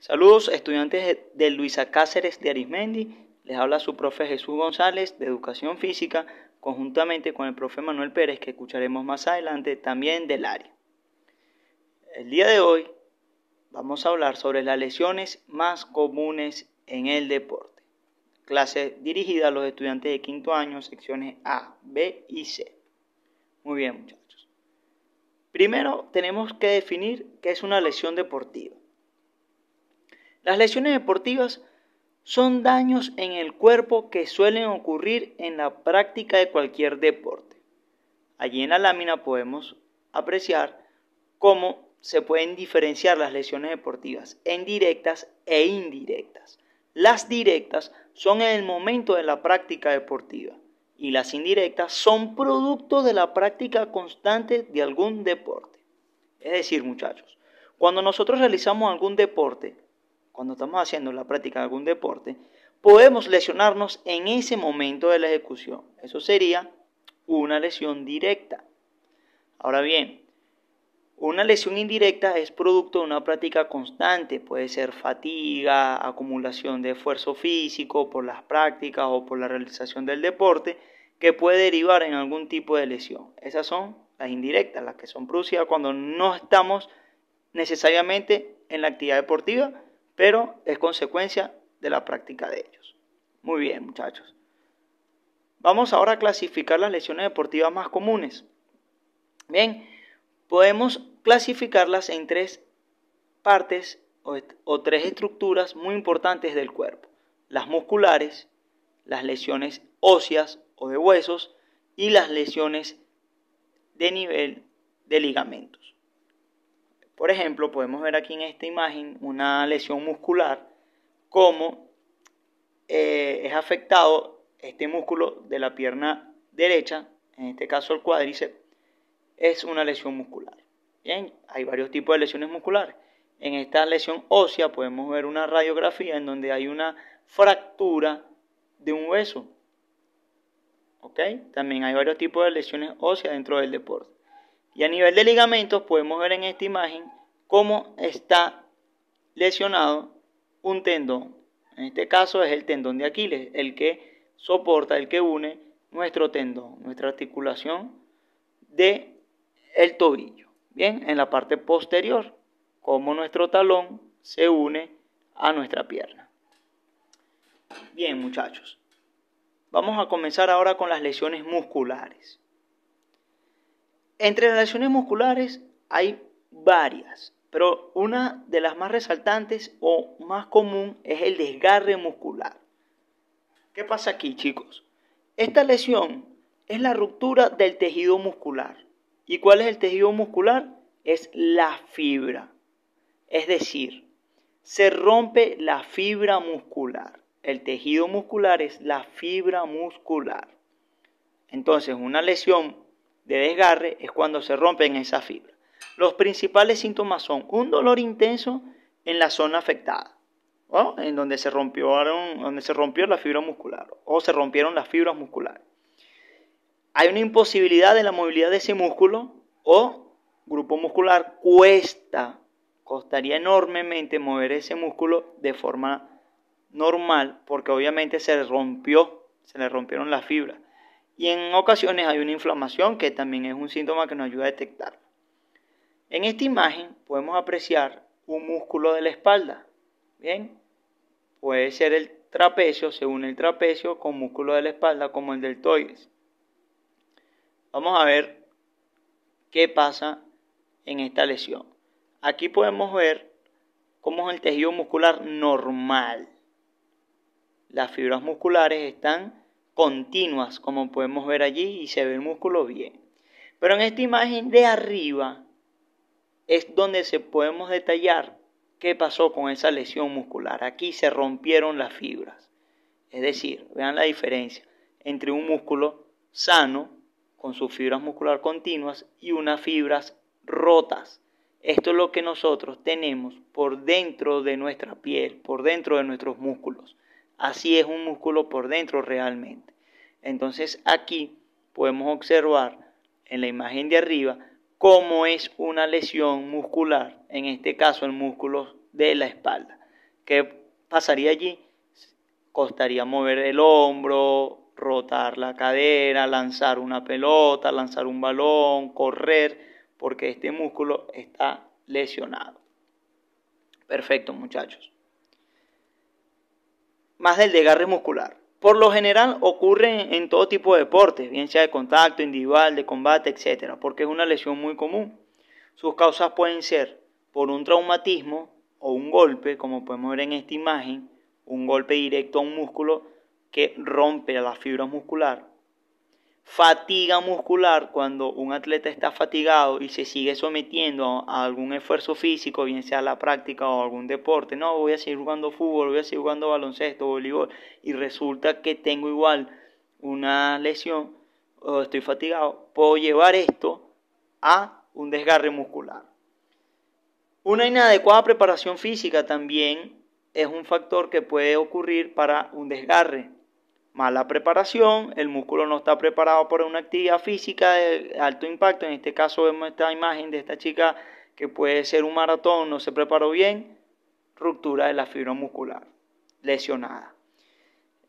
Saludos estudiantes de Luisa Cáceres de Arismendi. Les habla su profe Jesús González de Educación Física, conjuntamente con el profe Manuel Pérez, que escucharemos más adelante, también del área. El día de hoy vamos a hablar sobre las lesiones más comunes en el deporte. Clase dirigida a los estudiantes de quinto año, secciones A, B y C. Muy bien, muchachos. Primero tenemos que definir qué es una lesión deportiva. Las lesiones deportivas son daños en el cuerpo que suelen ocurrir en la práctica de cualquier deporte. Allí en la lámina podemos apreciar cómo se pueden diferenciar las lesiones deportivas en directas e indirectas. Las directas son en el momento de la práctica deportiva y las indirectas son producto de la práctica constante de algún deporte. Es decir, muchachos, cuando nosotros realizamos algún deporte, cuando estamos haciendo la práctica de algún deporte, podemos lesionarnos en ese momento de la ejecución. Eso sería una lesión directa. Ahora bien, una lesión indirecta es producto de una práctica constante, puede ser fatiga, acumulación de esfuerzo físico por las prácticas o por la realización del deporte, que puede derivar en algún tipo de lesión. Esas son las indirectas, las que son producidas cuando no estamos necesariamente en la actividad deportiva, pero es consecuencia de la práctica de ellos. Muy bien, muchachos. Vamos ahora a clasificar las lesiones deportivas más comunes. Bien, podemos clasificarlas en tres partes o, tres estructuras muy importantes del cuerpo. Las musculares, las lesiones óseas o de huesos y las lesiones de nivel de ligamentos. Por ejemplo, podemos ver aquí en esta imagen una lesión muscular, cómo eh, es afectado este músculo de la pierna derecha, en este caso el cuádriceps, es una lesión muscular. Bien, hay varios tipos de lesiones musculares. En esta lesión ósea podemos ver una radiografía en donde hay una fractura de un hueso. ¿Ok? También hay varios tipos de lesiones óseas dentro del deporte. Y a nivel de ligamentos podemos ver en esta imagen cómo está lesionado un tendón. En este caso es el tendón de Aquiles, el que soporta, el que une nuestro tendón, nuestra articulación de el tobillo. Bien, en la parte posterior, cómo nuestro talón se une a nuestra pierna. Bien, muchachos. Vamos a comenzar ahora con las lesiones musculares. Entre las lesiones musculares hay varias, pero una de las más resaltantes o más común es el desgarre muscular. ¿Qué pasa aquí, chicos? Esta lesión es la ruptura del tejido muscular. ¿Y cuál es el tejido muscular? Es la fibra. Es decir, se rompe la fibra muscular. El tejido muscular es la fibra muscular. Entonces, una lesión de desgarre es cuando se rompen esa fibra. Los principales síntomas son un dolor intenso en la zona afectada, en donde se, donde se rompió la fibra muscular o se rompieron las fibras musculares. Hay una imposibilidad de la movilidad de ese músculo o grupo muscular cuesta, costaría enormemente mover ese músculo de forma normal porque obviamente se rompió, se le rompieron las fibras y en ocasiones hay una inflamación que también es un síntoma que nos ayuda a detectar. En esta imagen podemos apreciar un músculo de la espalda. Bien, puede ser el trapecio, según el trapecio, con músculo de la espalda como el deltoides. Vamos a ver qué pasa en esta lesión. Aquí podemos ver cómo es el tejido muscular normal. Las fibras musculares están continuas, como podemos ver allí, y se ve el músculo bien. Pero en esta imagen de arriba es donde se podemos detallar qué pasó con esa lesión muscular. Aquí se rompieron las fibras. Es decir, vean la diferencia entre un músculo sano, con sus fibras muscular continuas, y unas fibras rotas. Esto es lo que nosotros tenemos por dentro de nuestra piel, por dentro de nuestros músculos. Así es un músculo por dentro realmente. Entonces aquí podemos observar en la imagen de arriba cómo es una lesión muscular, en este caso el músculo de la espalda. ¿Qué pasaría allí? Costaría mover el hombro, rotar la cadera, lanzar una pelota, lanzar un balón, correr, porque este músculo está lesionado. Perfecto, muchachos. Más del desgarre muscular. Por lo general ocurre en todo tipo de deportes, bien sea de contacto, individual, de combate, etc., porque es una lesión muy común. Sus causas pueden ser por un traumatismo o un golpe, como podemos ver en esta imagen, un golpe directo a un músculo que rompe la fibra muscular. Fatiga muscular cuando un atleta está fatigado y se sigue sometiendo a algún esfuerzo físico, bien sea la práctica o algún deporte. No, voy a seguir jugando fútbol, voy a seguir jugando baloncesto, voleibol, y resulta que tengo igual una lesión o estoy fatigado. Puedo llevar esto a un desgarre muscular. Una inadecuada preparación física también es un factor que puede ocurrir para un desgarre. Mala preparación, el músculo no está preparado para una actividad física de alto impacto. En este caso vemos esta imagen de esta chica que puede ser un maratón, no se preparó bien, ruptura de la fibra muscular, lesionada.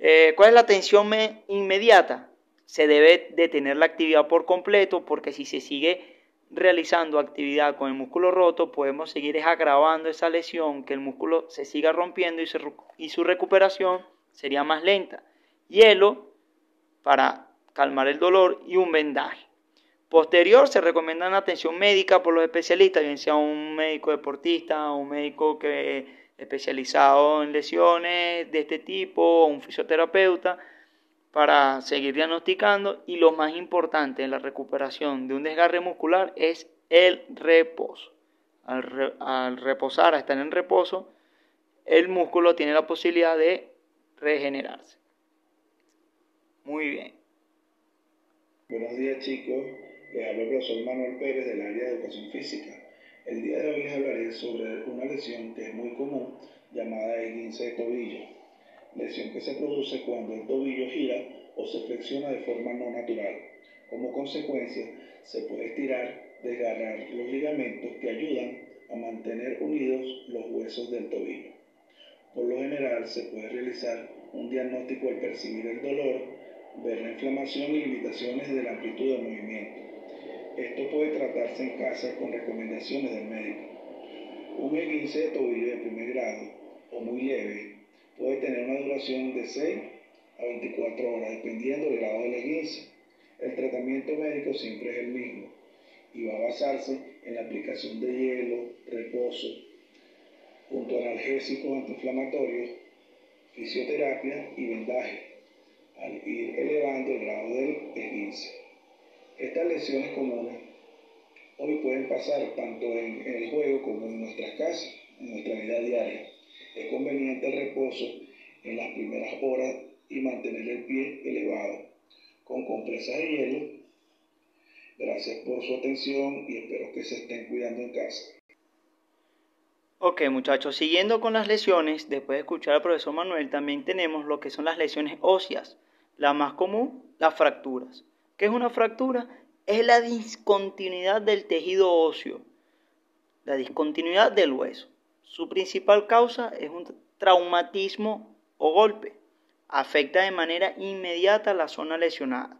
Eh, ¿Cuál es la atención inmediata? Se debe detener la actividad por completo porque si se sigue realizando actividad con el músculo roto, podemos seguir agravando esa lesión, que el músculo se siga rompiendo y, y su recuperación sería más lenta. Hielo para calmar el dolor y un vendaje. Posterior se recomienda una atención médica por los especialistas, bien sea un médico deportista, un médico que especializado en lesiones de este tipo, un fisioterapeuta, para seguir diagnosticando y lo más importante en la recuperación de un desgarre muscular es el reposo. Al, reposar, a estar en reposo, el músculo tiene la posibilidad de regenerarse. Muy bien. Buenos días chicos, les habla el profesor Manuel Pérez del área de educación física. El día de hoy les hablaré sobre una lesión que es muy común llamada esguince de tobillo lesión que se produce cuando el tobillo gira o se flexiona de forma no natural. Como consecuencia, se puede estirar, desgarrar los ligamentos que ayudan a mantener unidos los huesos del tobillo. Por lo general, se puede realizar un diagnóstico al percibir el dolor, ver la inflamación y limitaciones de la amplitud del movimiento. Esto puede tratarse en casa con recomendaciones del médico. Un esguince de tobillo de primer grado o muy leve puede tener una duración de 6 a 24 horas, dependiendo del grado del esguince. El tratamiento médico siempre es el mismo y va a basarse en la aplicación de hielo, reposo, junto a analgésicos antiinflamatorios, fisioterapia y vendaje, al ir elevando el grado del esguince. Estas lesiones comunes hoy pueden pasar tanto en el juego como en nuestras casas, en nuestra vida diaria. Es conveniente el reposo en las primeras horas y mantener el pie elevado con compresas de hielo. Gracias por su atención y espero que se estén cuidando en casa. Ok muchachos, siguiendo con las lesiones, después de escuchar al profesor Manuel, también tenemos lo que son las lesiones óseas. La más común, las fracturas. ¿Qué es una fractura? Es la discontinuidad del tejido óseo, la discontinuidad del hueso. Su principal causa es un traumatismo o golpe. Afecta de manera inmediata la zona lesionada.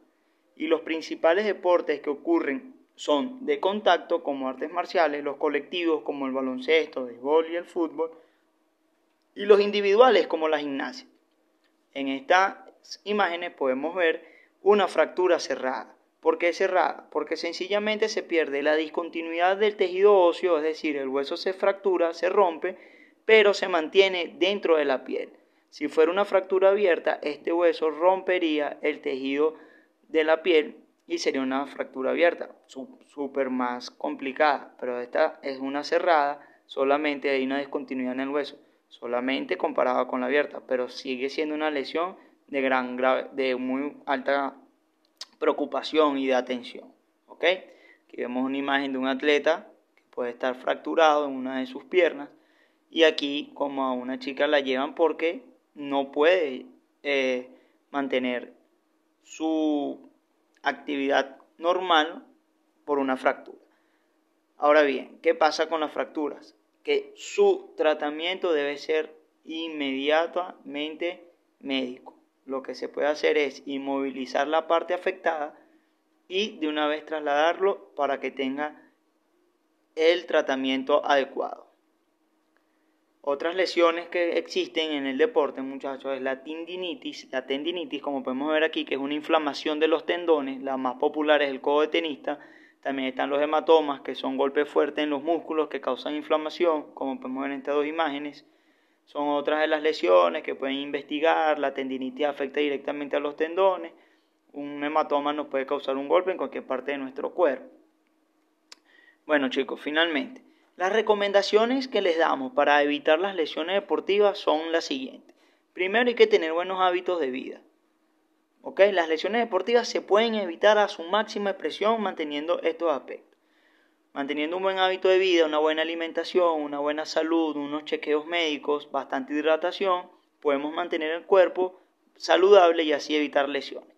Y los principales deportes que ocurren son de contacto como artes marciales, los colectivos como el baloncesto, el béisbol y el fútbol, y los individuales como la gimnasia. En estas imágenes podemos ver una fractura cerrada. ¿Por qué cerrada? Porque sencillamente se pierde la discontinuidad del tejido óseo, es decir, el hueso se fractura, se rompe, pero se mantiene dentro de la piel. Si fuera una fractura abierta, este hueso rompería el tejido de la piel y sería una fractura abierta, súper más complicada, pero esta es una cerrada, solamente hay una discontinuidad en el hueso, solamente comparada con la abierta, pero sigue siendo una lesión de gran de muy alta preocupación y de atención. ¿ok? Aquí vemos una imagen de un atleta que puede estar fracturado en una de sus piernas y aquí como a una chica la llevan porque no puede eh, mantener su actividad normal por una fractura. Ahora bien, ¿qué pasa con las fracturas? Que su tratamiento debe ser inmediatamente médico. Lo que se puede hacer es inmovilizar la parte afectada y de una vez trasladarlo para que tenga el tratamiento adecuado. Otras lesiones que existen en el deporte, muchachos, es la tendinitis. La tendinitis, como podemos ver aquí, que es una inflamación de los tendones. La más popular es el codo de tenista. También están los hematomas, que son golpes fuertes en los músculos que causan inflamación, como podemos ver en estas dos imágenes. Son otras de las lesiones que pueden investigar. La tendinitis afecta directamente a los tendones. Un hematoma nos puede causar un golpe en cualquier parte de nuestro cuerpo. Bueno chicos, finalmente, las recomendaciones que les damos para evitar las lesiones deportivas son las siguientes. Primero hay que tener buenos hábitos de vida. Las lesiones deportivas se pueden evitar a su máxima expresión manteniendo estos aspectos. Manteniendo un buen hábito de vida, una buena alimentación, una buena salud, unos chequeos médicos, bastante hidratación, podemos mantener el cuerpo saludable y así evitar lesiones.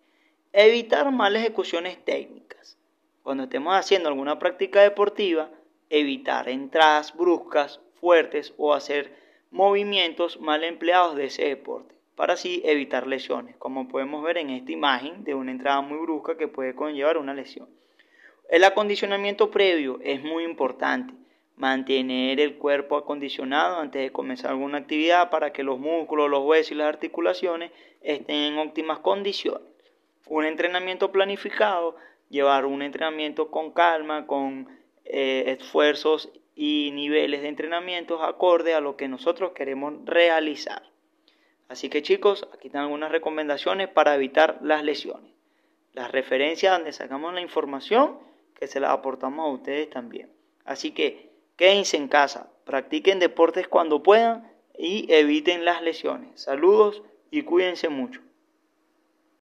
Evitar malas ejecuciones técnicas. Cuando estemos haciendo alguna práctica deportiva, evitar entradas bruscas, fuertes o hacer movimientos mal empleados de ese deporte para así evitar lesiones, como podemos ver en esta imagen de una entrada muy brusca que puede conllevar una lesión. El acondicionamiento previo es muy importante. Mantener el cuerpo acondicionado antes de comenzar alguna actividad para que los músculos, los huesos y las articulaciones estén en óptimas condiciones. Un entrenamiento planificado, llevar un entrenamiento con calma, con eh, esfuerzos y niveles de entrenamiento acorde a lo que nosotros queremos realizar. Así que chicos, aquí están algunas recomendaciones para evitar las lesiones. Las referencias donde sacamos la información que se las aportamos a ustedes también. Así que quédense en casa, practiquen deportes cuando puedan y eviten las lesiones. Saludos y cuídense mucho.